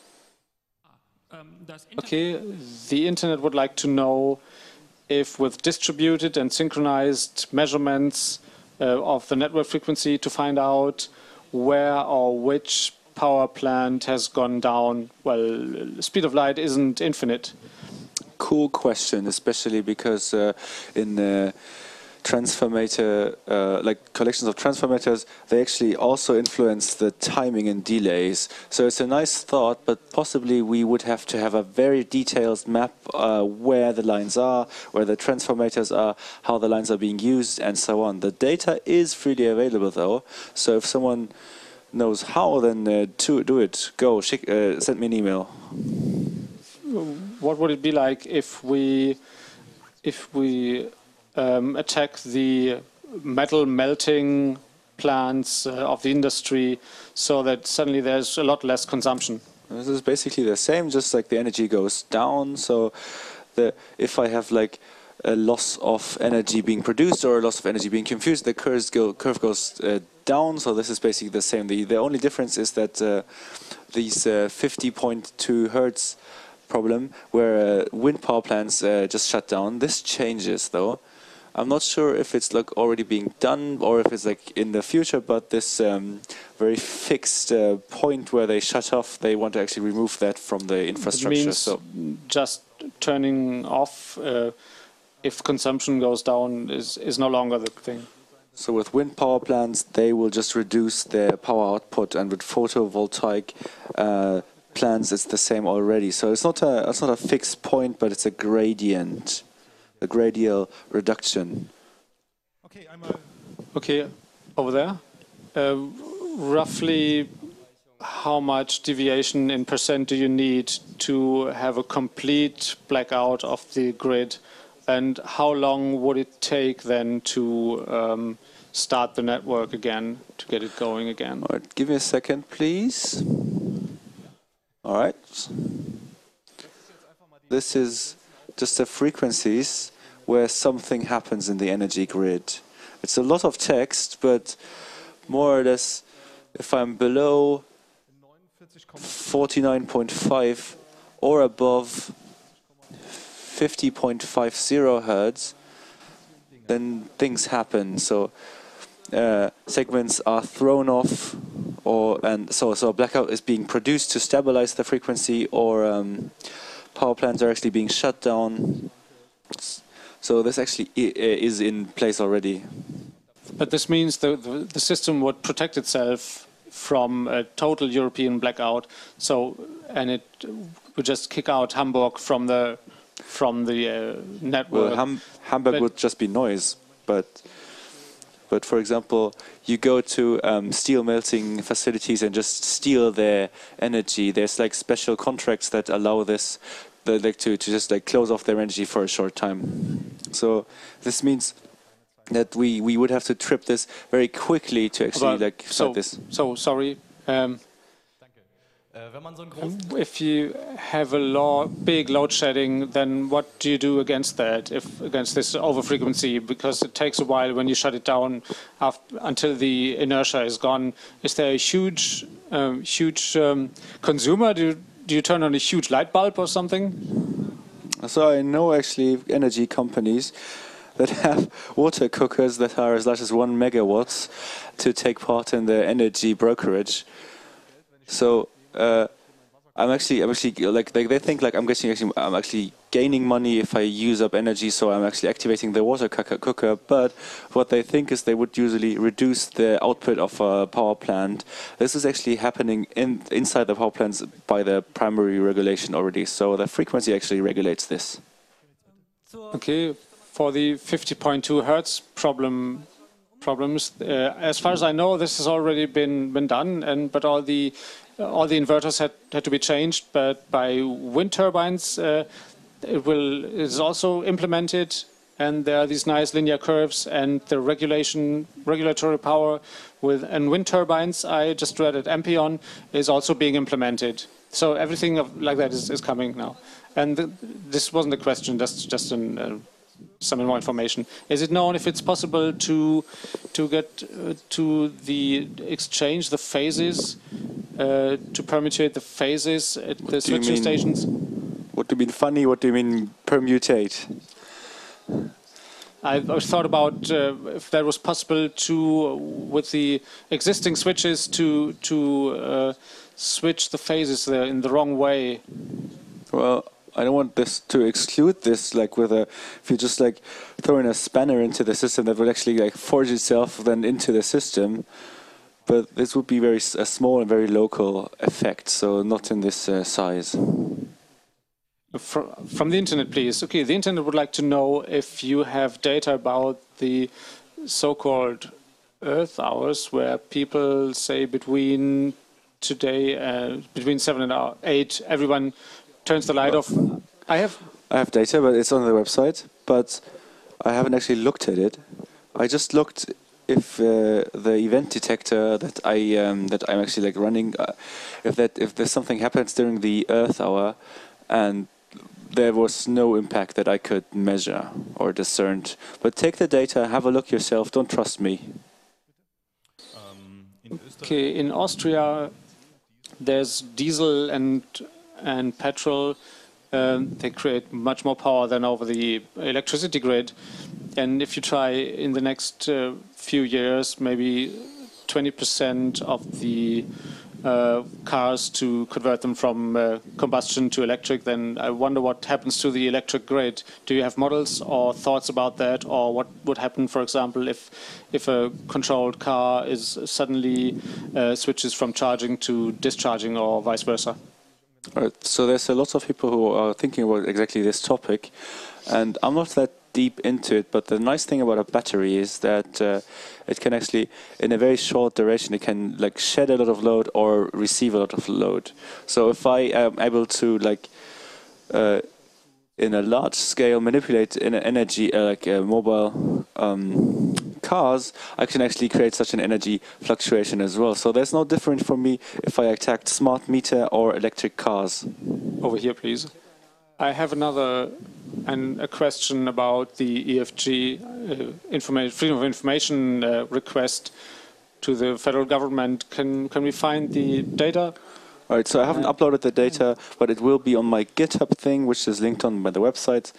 Okay, the internet would like to know if with distributed and synchronized measurements uh, of the network frequency to find out where or which power plant has gone down, well, speed of light isn't infinite. Cool question, especially because uh, in the transformator, uh, like collections of transformators, they actually also influence the timing and delays. So it's a nice thought, but possibly we would have to have a very detailed map uh, where the lines are, where the transformators are, how the lines are being used, and so on. The data is freely available, though. So if someone knows how, then uh, to do it. Go, uh, send me an email what would it be like if we if we um, attack the metal melting plants uh, of the industry so that suddenly there's a lot less consumption? This is basically the same, just like the energy goes down. So the if I have like a loss of energy being produced or a loss of energy being confused, the curve, go, curve goes uh, down. So this is basically the same. The, the only difference is that uh, these uh, 50.2 hertz problem where uh, wind power plants uh, just shut down. This changes though. I'm not sure if it's like already being done or if it's like in the future, but this um, very fixed uh, point where they shut off, they want to actually remove that from the infrastructure. It means so just turning off uh, if consumption goes down is, is no longer the thing. So with wind power plants, they will just reduce their power output, and with photovoltaic uh, plans it's the same already. So it's not a it's not a fixed point, but it's a gradient, a gradual reduction. Okay, I'm a okay over there. Uh, roughly, how much deviation in percent do you need to have a complete blackout of the grid, and how long would it take then to um, start the network again to get it going again? All right, give me a second, please. All right. This is just the frequencies where something happens in the energy grid. It's a lot of text, but more or less, if I'm below 49.5 or above 50.50 hertz, then things happen. So uh, segments are thrown off, or and so so blackout is being produced to stabilize the frequency, or um, power plants are actually being shut down. So this actually is in place already. But this means the, the, the system would protect itself from a total European blackout. So and it would just kick out Hamburg from the from the uh, network. Well, Ham Hamburg but would just be noise, but but for example, you go to um, steel melting facilities and just steal their energy. There's like special contracts that allow this, like to, to just like close off their energy for a short time. So this means that we, we would have to trip this very quickly to actually but like so, this. So sorry. Um, if you have a law, big load shedding, then what do you do against that, if against this overfrequency? Because it takes a while when you shut it down after, until the inertia is gone. Is there a huge, um, huge um, consumer? Do you, do you turn on a huge light bulb or something? So I know actually energy companies that have water cookers that are as large as one megawatts to take part in the energy brokerage. So uh, I'm actually, I'm actually like they, they think like I'm getting actually, I'm actually gaining money if I use up energy, so I'm actually activating the water cooker. But what they think is they would usually reduce the output of a power plant. This is actually happening in inside the power plants by the primary regulation already. So the frequency actually regulates this. Okay, for the 50.2 hertz problem problems, uh, as far as I know, this has already been been done, and but all the all the inverters had, had to be changed, but by wind turbines, uh, it will is also implemented, and there are these nice linear curves, and the regulation regulatory power with and wind turbines. I just read at Amprion is also being implemented. So everything of, like that is, is coming now. And th this wasn't a question, just just an, uh, some more information. Is it known if it's possible to to get uh, to the exchange the phases uh, to permutate the phases at what the switching stations? What do you mean funny? What do you mean permutate? I, I thought about uh, if that was possible to, with the existing switches, to to uh, switch the phases there in the wrong way. Well, I don't want this to exclude this. Like with a, if you just like throwing a spanner into the system, that would actually like forge itself then into the system but this would be very a small and very local effect, so not in this uh, size. From the internet, please. Okay, the internet would like to know if you have data about the so-called Earth hours, where people say between today, uh, between seven and eight, everyone turns the light off. I have. I have data, but it's on the website. But I haven't actually looked at it. I just looked if uh, the event detector that I um, that I'm actually like running, uh, if that if there's something happens during the Earth hour, and there was no impact that I could measure or discern. But take the data, have a look yourself. Don't trust me. Okay, in Austria, there's diesel and and petrol. Um, they create much more power than over the electricity grid. And if you try in the next uh, few years, maybe 20% of the uh, cars to convert them from uh, combustion to electric, then I wonder what happens to the electric grid. Do you have models or thoughts about that, or what would happen, for example, if if a controlled car is suddenly uh, switches from charging to discharging, or vice versa? Right. So there's a lot of people who are thinking about exactly this topic, and I'm not that deep into it, but the nice thing about a battery is that uh, it can actually, in a very short duration, it can like shed a lot of load or receive a lot of load. So if I am able to like, uh, in a large scale, manipulate in energy uh, like uh, mobile um, cars, I can actually create such an energy fluctuation as well. So there's no difference for me if I attack smart meter or electric cars. Over here, please. I have another and a question about the IFG uh, freedom of information uh, request to the federal government. Can can we find the data? All right, so I haven't uploaded the data, but it will be on my GitHub thing, which is linked on by the website.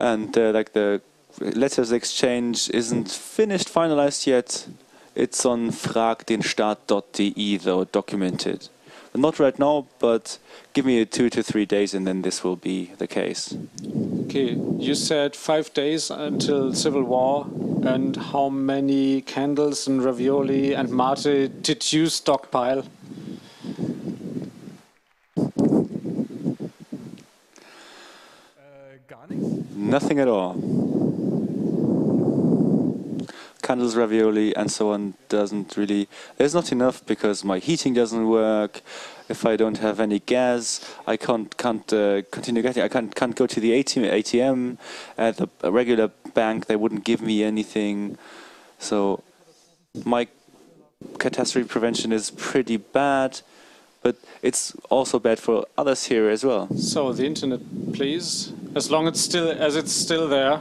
And uh, like the letters exchange isn't finished, finalized yet. It's on fragdenstaat.de though, documented. Not right now, but give me two to three days and then this will be the case. Okay, you said five days until civil war. And how many candles and ravioli and mate did you stockpile? Nothing at all. Candles, ravioli, and so on doesn't really. There's not enough because my heating doesn't work. If I don't have any gas, I can't can't uh, continue getting. I can't can't go to the ATM. ATM at the regular bank. They wouldn't give me anything. So my catastrophe prevention is pretty bad but it's also bad for others here as well. So the internet, please, as long as it's still as it's still there.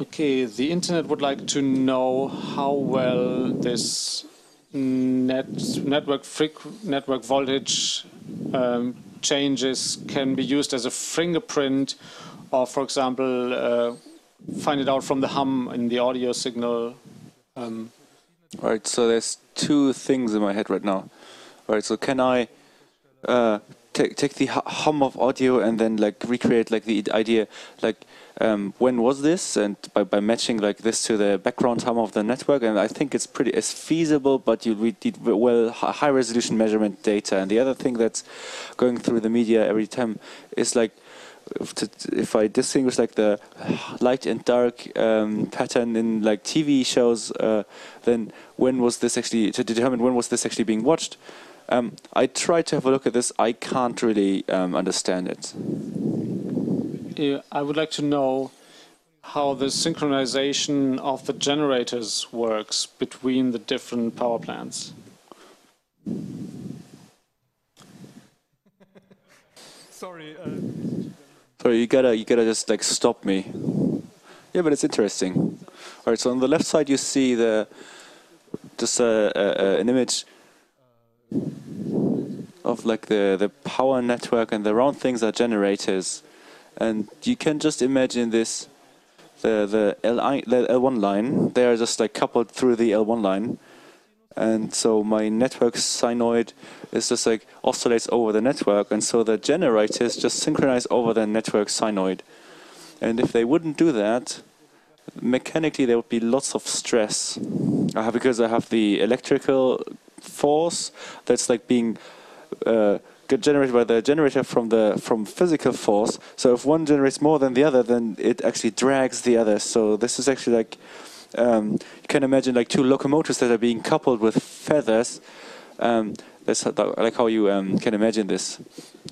Okay, the internet would like to know how well this net network network voltage um, changes can be used as a fingerprint, or for example, uh, find it out from the hum in the audio signal. Um, all right, so there's two things in my head right now. All right, so can I uh, take take the hum of audio and then like recreate like the idea like um, when was this and by, by matching like this to the background hum of the network and I think it's pretty it's feasible but you need well high resolution measurement data and the other thing that's going through the media every time is like if, to, if I distinguish like the light and dark um, pattern in like TV shows, uh, then when was this actually to determine when was this actually being watched? Um, I tried to have a look at this. I can't really um, understand it. Yeah, I would like to know how the synchronization of the generators works between the different power plants. Sorry. Uh so you gotta you gotta just like stop me. Yeah, but it's interesting. All right, so on the left side you see the just an image of like the the power network, and the round things are generators, and you can just imagine this. The the L1 line, they are just like coupled through the L1 line, and so my network sinusoid is just like oscillates over the network, and so the generators just synchronize over the network sinusoid. And if they wouldn't do that, mechanically there would be lots of stress. I have, because I have the electrical force that's like being uh, generated by the generator from the from physical force. So if one generates more than the other, then it actually drags the other. So this is actually like um, you can imagine like two locomotives that are being coupled with feathers. Um, that's like how you um, can imagine this.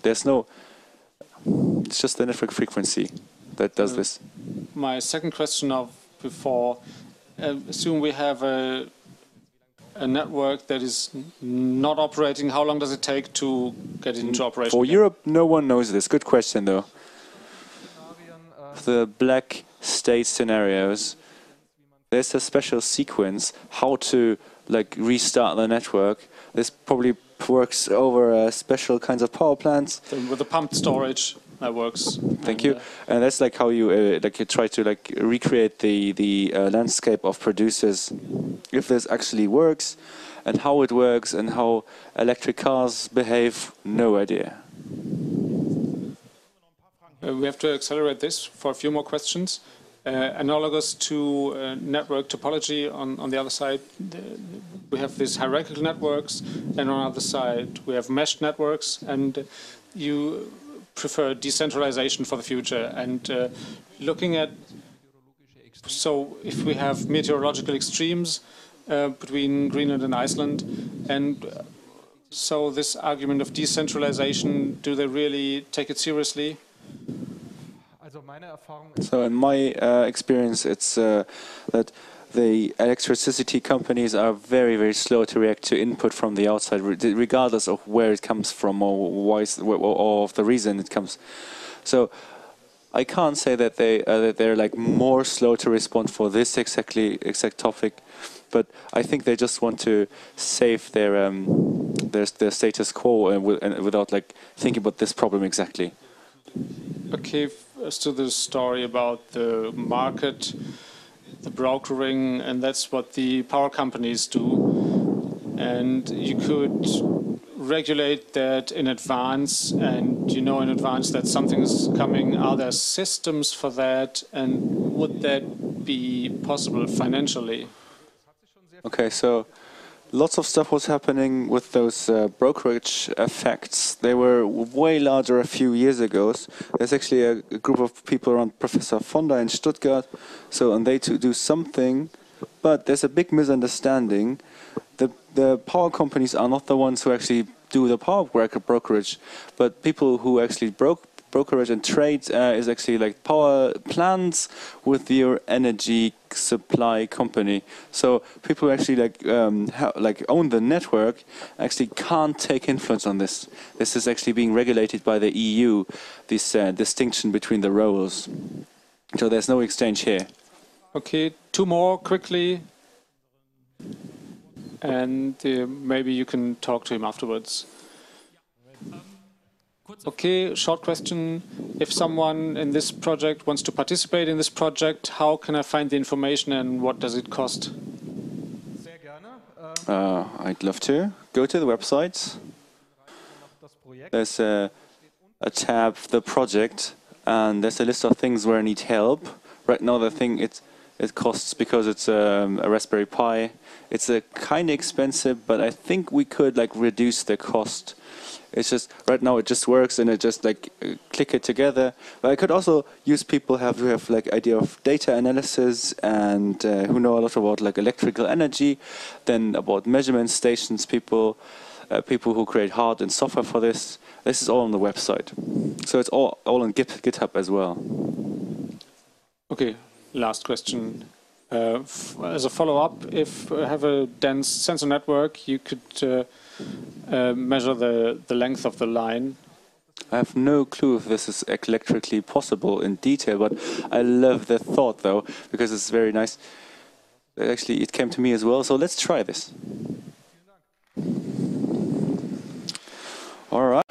There's no. It's just the network frequency that does uh, this. My second question of before, uh, assume we have a a network that is not operating. How long does it take to get it into operation? For again? Europe, no one knows this. Good question, though. The black start scenarios there's a special sequence how to like restart the network. This probably works over uh, special kinds of power plants. with the pumped storage that works. Thank and you. Uh, and that's like how you uh, like you try to like recreate the the uh, landscape of producers, if this actually works, and how it works, and how electric cars behave. No idea. Uh, we have to accelerate this for a few more questions. Uh, analogous to uh, network topology on, on the other side, we have these hierarchical networks, and on the other side, we have meshed networks, and you prefer decentralization for the future. And uh, looking at, so if we have meteorological extremes between Greenland and Iceland, and so this argument of decentralization, do they really take it seriously? So in my uh, experience, it's uh, that the electricity companies are very, very slow to react to input from the outside, regardless of where it comes from or why, or of the reason it comes. So I can't say that they uh, that they're like more slow to respond for this exactly exact topic but I think they just want to save their um, their, their status quo and, and without like thinking about this problem exactly. Okay, as to the story about the market, the brokering, and that's what the power companies do. And you could regulate that in advance and you know in advance that something is coming? Are there systems for that? And would that be possible financially? Okay, so lots of stuff was happening with those uh, brokerage effects. They were way larger a few years ago. There's actually a, a group of people around Professor Fonda in Stuttgart. So, and they to do something, but there's a big misunderstanding the the power companies are not the ones who actually do the power brokerage, but people who actually broke brokerage and trade uh, is actually like power plants with your energy supply company. So people who actually like um, like own the network actually can't take influence on this. This is actually being regulated by the EU. This uh, distinction between the roles. So there's no exchange here. Okay, two more quickly and uh, maybe you can talk to him afterwards. Okay, short question. If someone in this project wants to participate in this project, how can I find the information and what does it cost? Uh, I'd love to. Go to the website. There's a, a tab, the project, and there's a list of things where I need help. Right now, the thing it it costs because it's um, a Raspberry Pi it's a kind of expensive, but I think we could like reduce the cost. It's just right now it just works and it just like uh, click it together. But I could also use people have who have like idea of data analysis and uh, who know a lot about like electrical energy, then about measurement stations. People, uh, people who create hard and software for this. This is all on the website, so it's all all on Git, GitHub as well. Okay, last question. Uh, as a follow-up, if you have a dense sensor network, you could uh, uh, measure the, the length of the line. I have no clue if this is electrically possible in detail, but I love the thought though, because it's very nice. Actually, it came to me as well, so let's try this. All right.